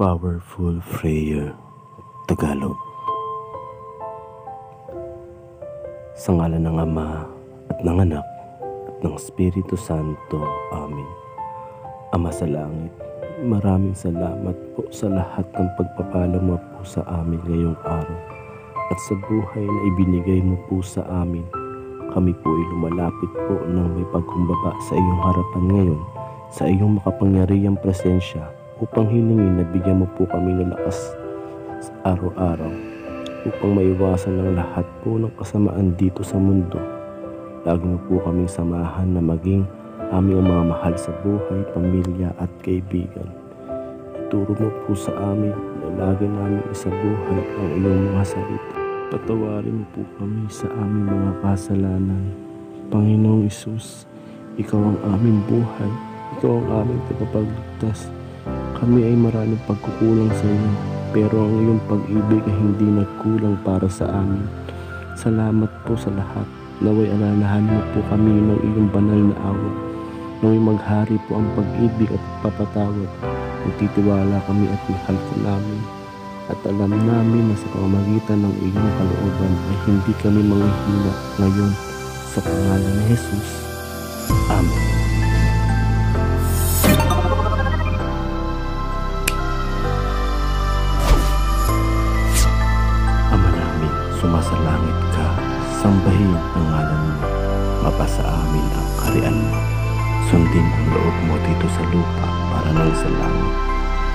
Powerful Prayer Tagalog Sa ngala ng Ama at ng Anak at ng Espiritu Santo. Amen. Ama sa langit, maraming salamat po sa lahat ng pagpapala mo po sa amin ngayong araw at sa buhay na ibinigay mo po sa amin. Kami po ay lumalapit po ng may pagkumbaba sa iyong harapan ngayon sa iyong makapangyarihang presensya upang hilingin na bigyan mo po kami ng lakas araw-araw upang maiwasan ng lahat po ng kasamaan dito sa mundo. Lagi mo po kaming samahan na maging aming mga mahal sa buhay, pamilya at kaibigan. Ituro mo po sa amin na lagi namin isabuhay ang iyong mga salita. Patawarin mo po kami sa aming mga kasalanan. Panginoong Isus, Ikaw ang aming buhay. Ikaw ang aming tagapagligtas. Kami ay maraming pagkukulang sa iyo, pero ang iyong pag-ibig ay hindi nagkulang para sa amin. Salamat po sa lahat. Naway alalahan mo po kami ng iyong banal na awat. Naway maghari po ang pag-ibig at papatawad. Magtitiwala kami at mahal ka namin. At alam namin na sa pamamagitan ng iyong kalooban ay hindi kami manghihina ngayon sa pangalan ni Jesus. Amen. Sumasalangit ka, sambahin ang ngalan mo, mapasa amin ang karian mo. Sundin ang loob mo dito sa lupa para nang sa langit.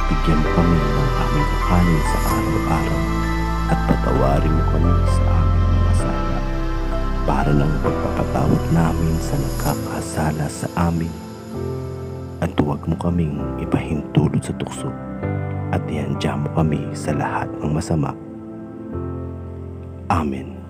Bigyan kami ng aming kakanin sa araw-araw at patawarin mo kami sa aming mga sala para ng pagpapatawad namin sa nagkakasala sa amin. At huwag mo kaming ipahintulot sa tukso at ihandya mo kami sa lahat ng masama. Amen.